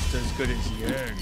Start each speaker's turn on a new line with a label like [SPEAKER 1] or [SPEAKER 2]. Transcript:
[SPEAKER 1] almost as good as Yang.